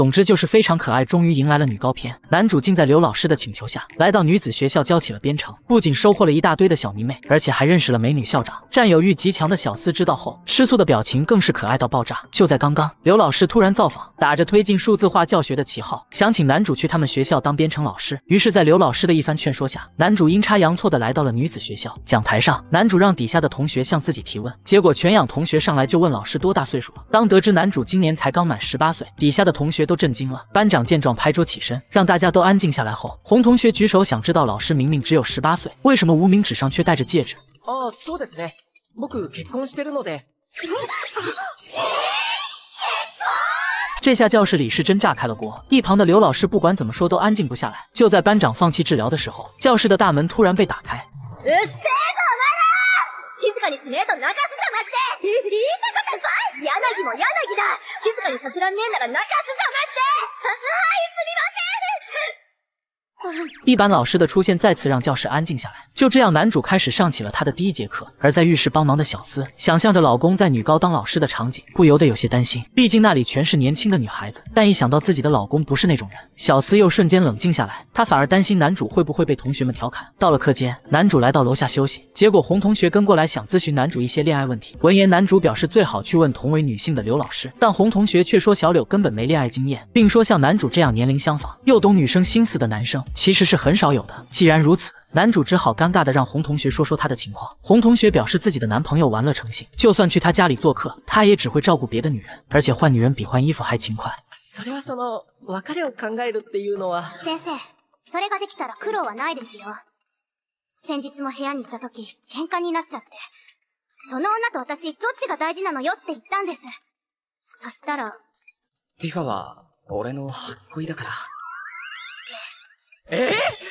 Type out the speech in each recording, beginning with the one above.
总之就是非常可爱。终于迎来了女高篇，男主竟在刘老师的请求下来到女子学校教起了编程，不仅收获了一大堆的小迷妹，而且还认识了美女校长。占有欲极强的小司知道后，吃醋的表情更是可爱到爆炸。就在刚刚，刘老师突然造访，打着推进数字化教学的旗号，想请男主去他们学校当编程老师。于是，在刘老师的一番劝说下，男主阴差阳错的来到了女子学校。讲台上，男主让底下的同学向自己提问，结果全养同学上来就问老师多大岁数了。当得知男主今年才刚满十八岁，底下的同学都震惊了。班长见状拍桌起身，让大家都安静下来后，红同学举手想知道老师明明只有十八岁，为什么无名指上却戴着戒指？あそうですね。僕結婚してるので。这下教室里是真炸开了锅，一旁的刘老师不管怎么说都安静不下来。就在班长放弃治疗的时候，教室的大门突然被打开。うっせえぞお前ら 静かにしねえと泣かすざまして。いいせこ先輩柳も柳だ。静かにさせらんねえなら泣かすざまして。はいすみません 一班老师的出现再次让教室安静下来。就这样，男主开始上起了他的第一节课。而在浴室帮忙的小司，想象着老公在女高当老师的场景，不由得有些担心。毕竟那里全是年轻的女孩子。但一想到自己的老公不是那种人，小司又瞬间冷静下来。他反而担心男主会不会被同学们调侃。到了课间，男主来到楼下休息，结果红同学跟过来想咨询男主一些恋爱问题。闻言，男主表示最好去问同为女性的刘老师，但红同学却说小柳根本没恋爱经验，并说像男主这样年龄相仿又懂女生心思的男生其实是很少有的。既然如此，男主只好尴尬的让红同学说说他的情况。红同学表示自己的男朋友玩乐成性，就算去他家里做客，他也只会照顾别的女人，而且换女人比换衣服还勤快。それはその、別れを考えるっていうのは。先生それができたら苦労はないですよ先日も部屋に行った時喧嘩になっちゃってその女と私どっちが大事なのよって言ったんですそしたらティファは、俺の初恋だから。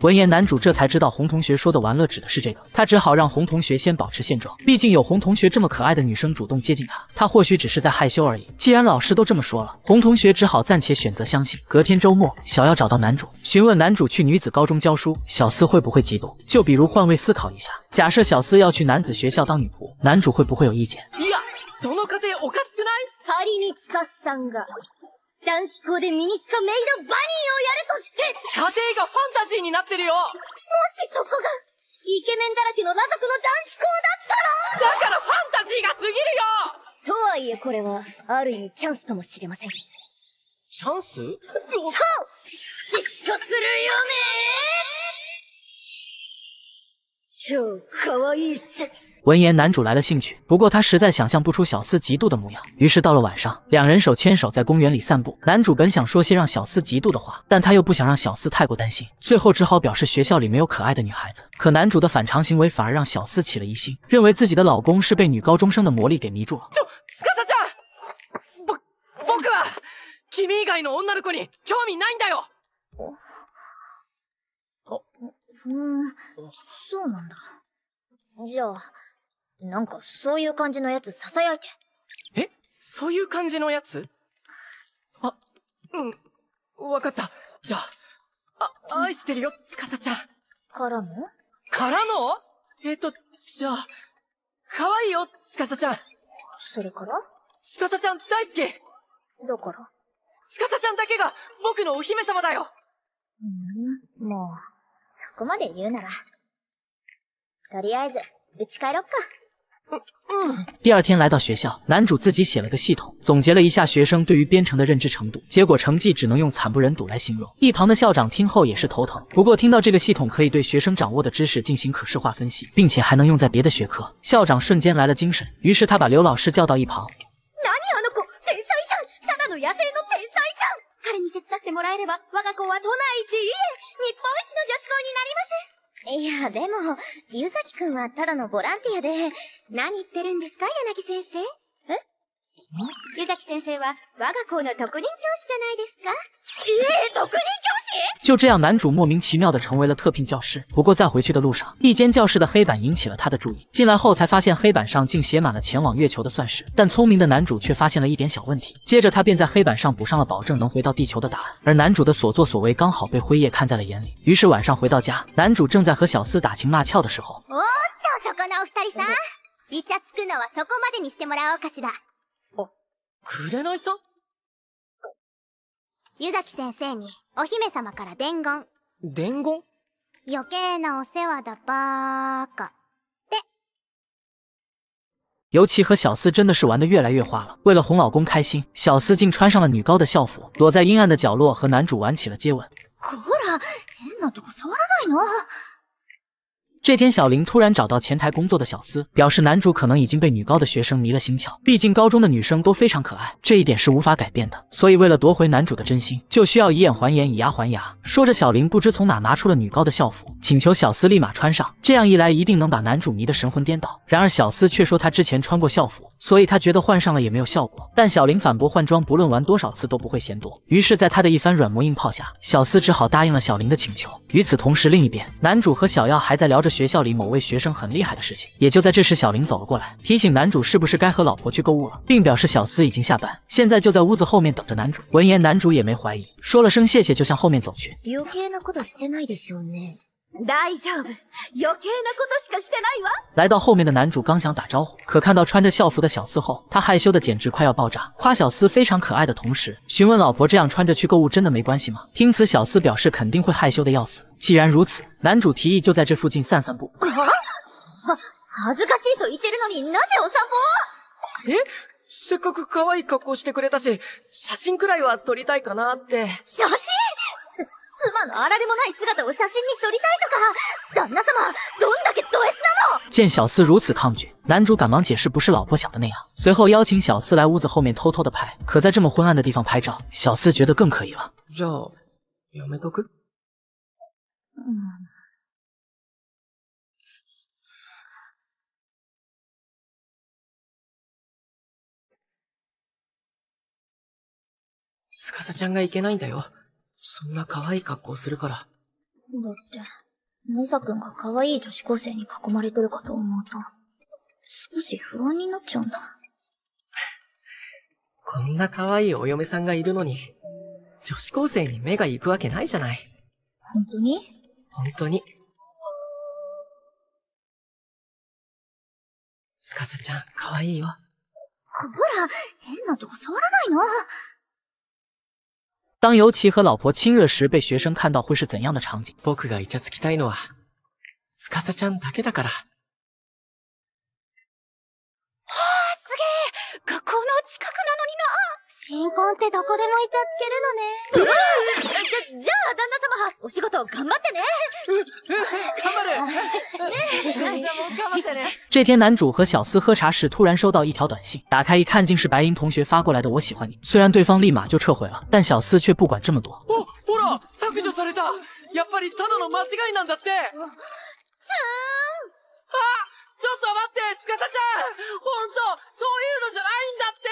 闻言，男主这才知道红同学说的玩乐指的是这个，他只好让红同学先保持现状。毕竟有红同学这么可爱的女生主动接近他，他或许只是在害羞而已。既然老师都这么说了，红同学只好暂且选择相信。隔天周末，小妖找到男主，询问男主去女子高中教书，小司会不会嫉妒？就比如换位思考一下，假设小司要去男子学校当女仆，男主会不会有意见？いや、その過程おかしくない仮に司さんが 男子校でミニスカメイドバニーをやるとして。家庭がファンタジーになってるよ。もしそこがイケメンだらけの裸族の男子校だったら。だからファンタジーが過ぎるよ。とはいえこれはある意味チャンスかもしれません。チャンス？そう！嫉妬するよね闻言，男主来了兴趣，不过他实在想象不出小四嫉妒的模样。于是到了晚上，两人手牵手在公园里散步。男主本想说些让小四嫉妒的话，但他又不想让小四太过担心，最后只好表示学校里没有可爱的女孩子。可男主的反常行为反而让小四起了疑心，认为自己的老公是被女高中生的魔力给迷住了。うーん。そうなんだ。じゃあなんかそういう感じのやつ囁いて。え？そういう感じのやつ？あ、うん。わかった。じゃあ、あ、愛してるよ、つかさちゃん。からの？からの？えっと、じゃあ、可愛いよ、つかさちゃん。それから？つかさちゃん大好き。だから？つかさちゃんだけが僕のお姫様だよ。うん。もうそこまで言うならとりあえず家帰ろっか第二天来到学校，男主自己写了个系统，总结了一下学生对于编程的认知程度，结果成绩只能用惨不忍睹来形容。一旁的校长听后也是头疼，不过听到这个系统可以对学生掌握的知识进行可视化分析，并且还能用在别的学科，校长瞬间来了精神。于是他把刘老师叫到一旁，何あの子天才じゃんただの野生の天才じゃん 彼に手伝ってもらえれば我が子は都内一いえ日本一の女子校になります。いやでもゆざきくんはただのボランティアで何言ってるんですか柳先生？えゆざき先生は我が校の特任教師じゃないですかええ特任教師就这样，男主莫名其妙的成为了特聘教师。不过在回去的路上，一间教室的黑板引起了他的注意。进来后才发现黑板上竟写满了前往月球的算式，但聪明的男主却发现了一点小问题。接着他便在黑板上补上了保证能回到地球的答案。而男主的所作所为刚好被辉夜看在了眼里。于是晚上回到家，男主正在和小司打情骂俏的时候，おーっとそこのお二人さんイチャつくのはそこまでにしてもらおうかしら 紅さん 湯崎先生にお姫様から伝言。伝言余計なお世話だばーか。尤其和小司真的是玩的越来越花了。为了哄老公开心，小司竟穿上了女高的校服，躲在阴暗的角落和男主玩起了接吻。こら、変なとこ触らないの 这天，小林突然找到前台工作的小司，表示男主可能已经被女高的学生迷了心窍。毕竟高中的女生都非常可爱，这一点是无法改变的。所以为了夺回男主的真心，就需要以眼还眼，以牙还牙。说着，小林不知从哪拿出了女高的校服，请求小司立马穿上，这样一来一定能把男主迷得神魂颠倒。然而小司却说他之前穿过校服，所以他觉得换上了也没有效果。但小林反驳，换装不论玩多少次都不会嫌多。于是，在他的一番软磨硬泡下，小司只好答应了小林的请求。与此同时，另一边，男主和小耀还在聊着学校里某位学生很厉害的事情。也就在这时，小林走了过来，提醒男主是不是该和老婆去购物了，并表示小司已经下班，现在就在屋子后面等着男主。闻言，男主也没怀疑，说了声谢谢，就向后面走去。余計なことしてないでしょうね。大丈夫。余計なことしかしてないわ。来到后面的男主刚想打招呼，可看到穿着校服的小司后，他害羞的简直快要爆炸。夸小司非常可爱的同时，询问老婆这样穿着去购物真的没关系吗？听此，小司表示肯定会害羞的要死。既然如此，男主提议就在这附近散散步。恥ずかしいと言ってるのになぜお散歩えせっかく可愛い格好してくれたし、写真くらいは撮りたいかなって。写真つ 妻のあられもない姿を写真に撮りたいとか旦那様どんだけド S なの见小司如此抗拒，男主赶忙解释不是老婆想的那样，随后邀请小司来屋子后面偷偷的拍。可在这么昏暗的地方拍照，小司觉得更可疑了。じゃあ、やめとくすかさちゃんがいけないんだよ。 そんな可愛い格好するから。だって、モサ君が可愛い女子高生に囲まれてるかと思うと、少し不安になっちゃうんだ。こんな可愛いお嫁さんがいるのに、女子高生に目が行くわけないじゃない。本当に？本当に。すかさちゃん、可愛いよ。ほら、変なとこ触らないの当尤其和老婆亲热时，被学生看到会是怎样的场景？僕がイチャつきたいのは、すかさちゃんだけだから。 新婚ってどこでもイチャつけるのね。じゃ、じゃあ、旦那様、お仕事頑張ってね。頑張るじゃあもう頑張ってね。这天，男主和小司喝茶时，突然收到一条短信，打开一看，竟是白银同学发过来的“我喜欢你”。虽然对方立马就撤回了，但小司却不管这么多。お、ほら削除されたやっぱりただの間違いなんだってあ ちょっと待ってつかさちゃん。ほんとそういうのじゃないんだって。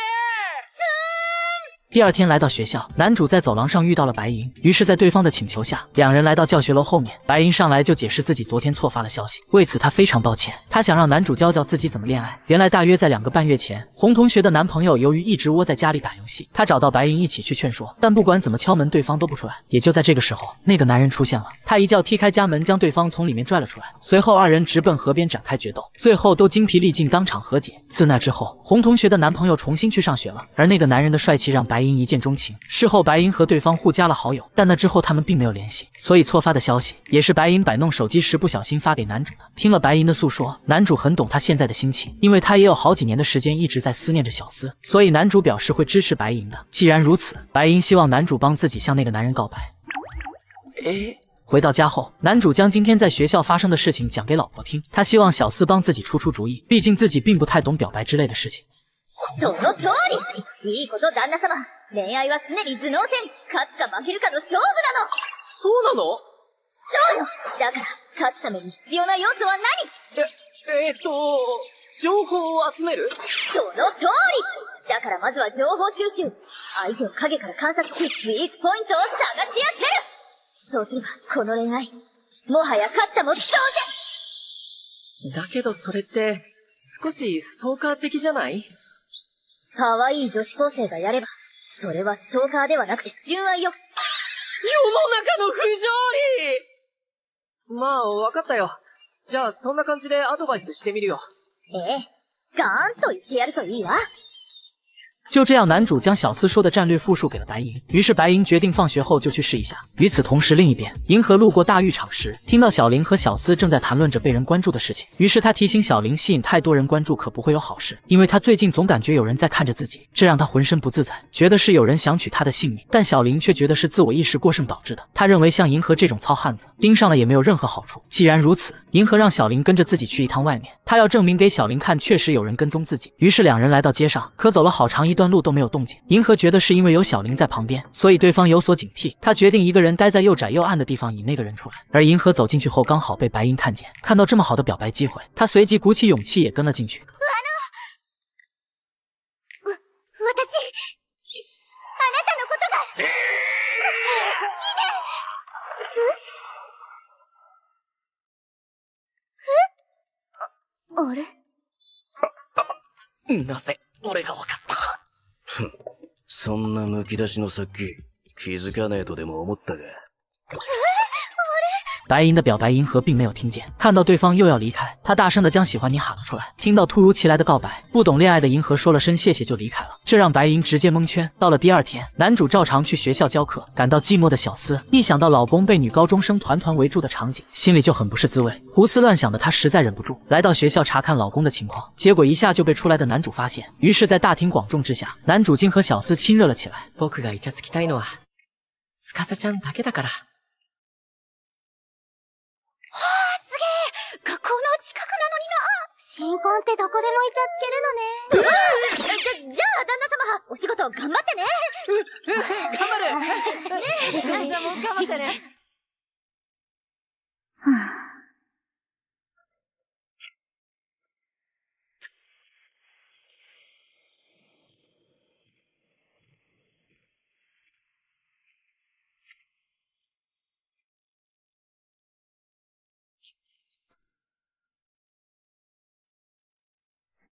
第二天来到学校，男主在走廊上遇到了白银，于是，在对方的请求下，两人来到教学楼后面。白银上来就解释自己昨天错发了消息，为此他非常抱歉。他想让男主教教自己怎么恋爱。原来大约在两个半月前，红同学的男朋友由于一直窝在家里打游戏，他找到白银一起去劝说，但不管怎么敲门，对方都不出来。也就在这个时候，那个男人出现了，他一脚踢开家门，将对方从里面拽了出来。随后二人直奔河边展开决斗，最后都精疲力尽，当场和解。自那之后，红同学的男朋友重新去上学了，而那个男人的帅气让白银银一见钟情。事后，白银和对方互加了好友，但那之后他们并没有联系，所以错发的消息也是白银摆弄手机时不小心发给男主的。听了白银的诉说，男主很懂他现在的心情，因为他也有好几年的时间一直在思念着小司，所以男主表示会支持白银的。既然如此，白银希望男主帮自己向那个男人告白。诶回到家后，男主将今天在学校发生的事情讲给老婆听，他希望小司帮自己出出主意，毕竟自己并不太懂表白之类的事情。その通り。いいこと旦那様。恋愛は常に頭脳戦。勝つか負けるかの勝負なの。そうなの？そうよ。だから、勝つために必要な要素は何？え、えーっと、情報を集める？その通り。だからまずは情報収集。相手を影から観察し、ウィークポイントを探し当てる。そうすれば、この恋愛、もはや勝ったも同然。だけどそれって、少しストーカー的じゃない？可愛い女子高生がやれば、それはストーカーではなくて純愛よ世の中の不条理まあ、わかったよ。じゃあ、そんな感じでアドバイスしてみるよ。ええ、ガーンと言ってやるといいわ就这样，男主将小司说的战略复述给了白银，于是白银决定放学后就去试一下。与此同时，另一边，银河路过大浴场时，听到小林和小司正在谈论着被人关注的事情，于是他提醒小林，吸引太多人关注可不会有好事，因为他最近总感觉有人在看着自己，这让他浑身不自在，觉得是有人想取他的性命。但小林却觉得是自我意识过剩导致的，他认为像银河这种糙汉子盯上了也没有任何好处。既然如此，银河让小林跟着自己去一趟外面，他要证明给小林看，确实有人跟踪自己。于是两人来到街上，可走了好长一段路都没有动静。银河觉得是因为有小林在旁边，所以对方有所警惕。他决定一个人待在又窄又暗的地方，引那个人出来。而银河走进去后，刚好被白银看见，看到这么好的表白机会，他随即鼓起勇气也跟了进去。あれ？なぜ、俺が分かった？ふん。そんなむき出しの殺気、気づかねえとでも思ったが。白银的表白，银河并没有听见。看到对方又要离开，他大声的将“喜欢你”喊了出来。听到突如其来的告白，不懂恋爱的银河说了声谢谢就离开了，这让白银直接蒙圈。到了第二天，男主照常去学校教课，感到寂寞的小司一想到老公被女高中生团团围住的场景，心里就很不是滋味。胡思乱想的她实在忍不住来到学校查看老公的情况，结果一下就被出来的男主发现。于是，在大庭广众之下，男主竟和小司亲热了起来。僕がイチャつきたいのは、つかさちゃんだけだから。 新婚ってどこでもイチャつけるのね。じゃ、じゃあ、旦那様、お仕事頑張ってね。頑張るじゃあもう頑張ってね。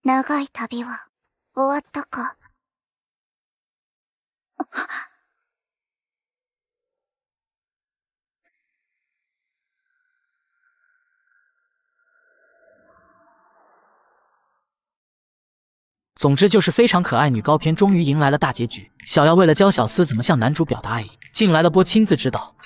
長い旅は終わったか。总之就是非常可爱女高片终于迎来了大结局。小妖为了教小司怎么向男主表達愛意，进来了波亲自指导。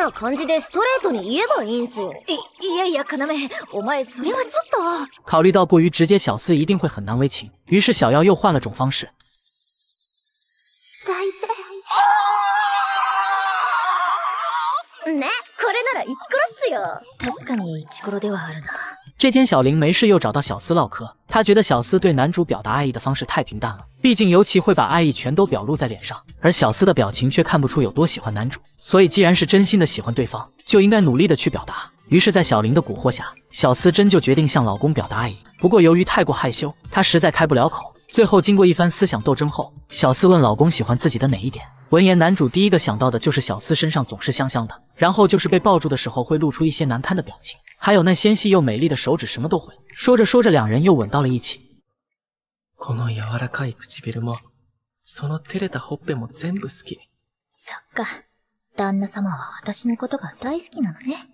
な感じでストレートに言えばいいんすよ。い、いやいや、要、お前それはちょっと。考虑到过于直接，小司一定会很难为情，于是小妖又换了种方式。ね、これならイチコロっすよ。確かにイチコロではあるな。这天，小林没事又找到小司唠嗑。她觉得小司对男主表达爱意的方式太平淡了，毕竟尤其会把爱意全都表露在脸上，而小司的表情却看不出有多喜欢男主。所以，既然是真心的喜欢对方，就应该努力的去表达。于是，在小林的蛊惑下，小司真就决定向老公表达爱意。不过，由于太过害羞，她实在开不了口。最后，经过一番思想斗争后，小司问老公喜欢自己的哪一点。闻言，男主第一个想到的就是小司身上总是香香的，然后就是被抱住的时候会露出一些难堪的表情。还有那纤细又美丽的手指，什么都会。说着说着，两人又吻到了一起。この柔らかい唇も、その照れたほっぺも全部好き。そっか。旦那様は私のことが大好きなのね。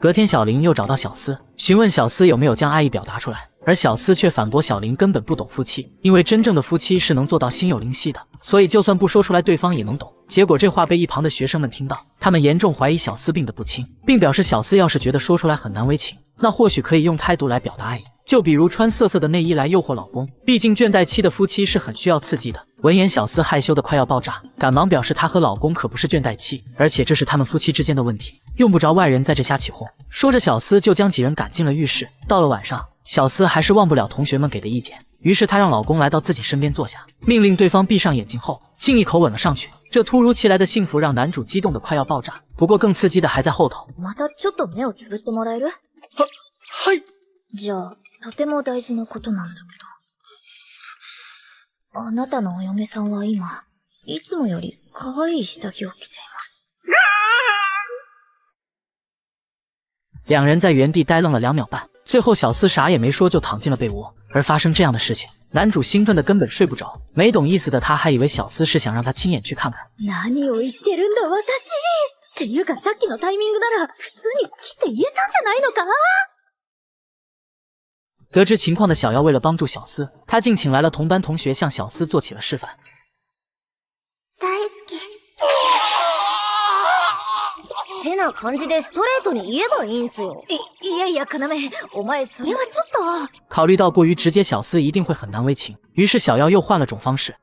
隔天，小林又找到小司，询问小司有没有将爱意表达出来，而小司却反驳小林根本不懂夫妻，因为真正的夫妻是能做到心有灵犀的，所以就算不说出来，对方也能懂。结果这话被一旁的学生们听到，他们严重怀疑小司病得不轻，并表示小司要是觉得说出来很难为情，那或许可以用态度来表达爱意，就比如穿色色的内衣来诱惑老公。毕竟倦怠期的夫妻是很需要刺激的。闻言，小司害羞的快要爆炸，赶忙表示她和老公可不是倦怠期，而且这是他们夫妻之间的问题，用不着外人在这瞎起哄。说着，小司就将几人赶进了浴室。到了晚上，小司还是忘不了同学们给的意见，于是她让老公来到自己身边坐下，命令对方闭上眼睛后，亲一口吻了上去。这突如其来的幸福让男主激动的快要爆炸。不过更刺激的还在后头。またちょっと目をつぶってもらえるはいじゃあ、とても大事なことなんだけど。 あなたのお嫁さんは今、いつもより可愛い下着を着ています。两人在原地呆愣了两秒半，最后小司啥也没说就躺进了被窝。而发生这样的事情，男主兴奋的根本睡不着，没懂意思的他还以为小司是想让他亲眼去看看。何を言ってるんだ、私 っていうかさっきのタイミングなら、普通に好きって言えたんじゃないのか 得知情况的小妖为了帮助小司，他竟请来了同班同学向小司做起了示范。大好き。てな感じでストレートに言えばいいんすよ。い、いやいや、要、お前それはちょっと。考虑到过于直接，小司一定会很难为情，于是小妖又换了种方式。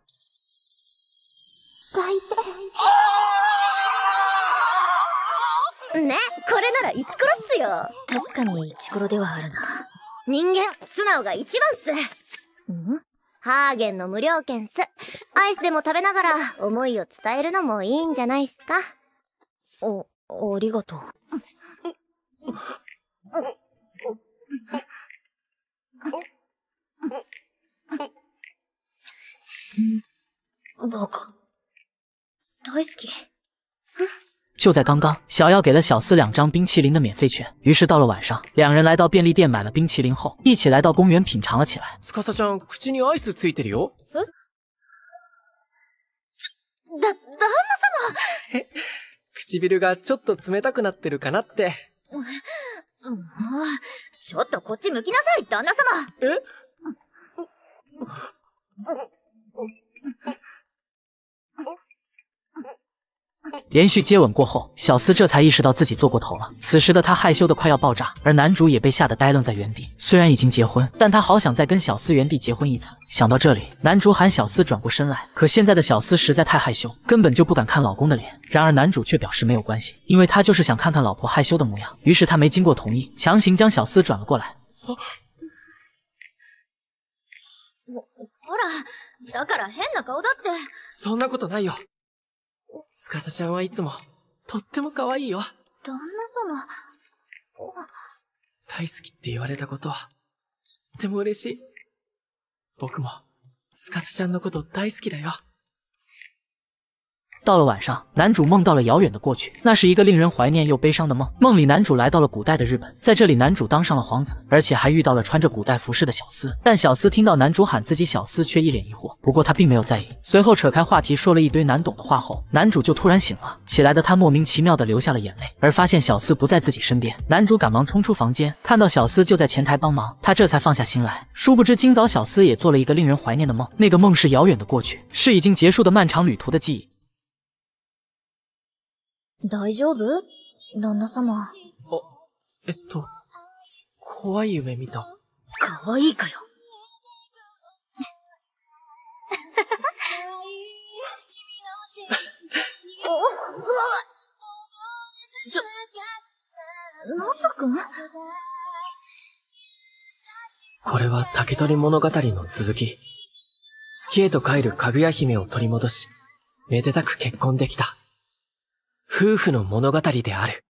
ね、これならイチコロっすよ。確かにイチコロではあるな。 人間、素直が一番っす。ん？ハーゲンの無料券っす。アイスでも食べながら思いを伝えるのもいいんじゃないっすか。お、ありがとう。バカ。大好き。就在刚刚，小妖给了小司两张冰淇淋的免费券。于是到了晚上，两人来到便利店买了冰淇淋后，一起来到公园品尝了起来。司ちゃん、口にアイスついてるよ。え？だ、旦那様。唇がちょっと冷たくなってるかなって。もう、ちょっとこっち向きなさい、旦那様。え？ 连续接吻过后，小司这才意识到自己做过头了。此时的他害羞的快要爆炸，而男主也被吓得呆愣在原地。虽然已经结婚，但他好想再跟小司原地结婚一次。想到这里，男主喊小司转过身来。可现在的小司实在太害羞，根本就不敢看老公的脸。然而男主却表示没有关系，因为他就是想看看老婆害羞的模样。于是他没经过同意，强行将小司转了过来。ほら、だから変な顔だって。そんなことないよ。 つかさちゃんはいつも、とっても可愛いよ。旦那様。大好きって言われたことは、とっても嬉しい。僕も、つかさちゃんのこと大好きだよ。到了晚上，男主梦到了遥远的过去，那是一个令人怀念又悲伤的梦。梦里男主来到了古代的日本，在这里男主当上了皇子，而且还遇到了穿着古代服饰的小司。但小司听到男主喊自己小司，却一脸疑惑。不过他并没有在意。随后扯开话题说了一堆难懂的话后，男主就突然醒了。起来的他莫名其妙的流下了眼泪，而发现小司不在自己身边，男主赶忙冲出房间，看到小司就在前台帮忙，他这才放下心来。殊不知今早小司也做了一个令人怀念的梦，那个梦是遥远的过去，是已经结束的漫长旅途的记忆。大丈夫？旦那様。あ、えっと、怖い夢見た。可愛いかよ。お、うわちょ、まさくんこれは竹取物語の続き。月へと帰るかぐや姫を取り戻し、めでたく結婚できた。夫婦の物語である。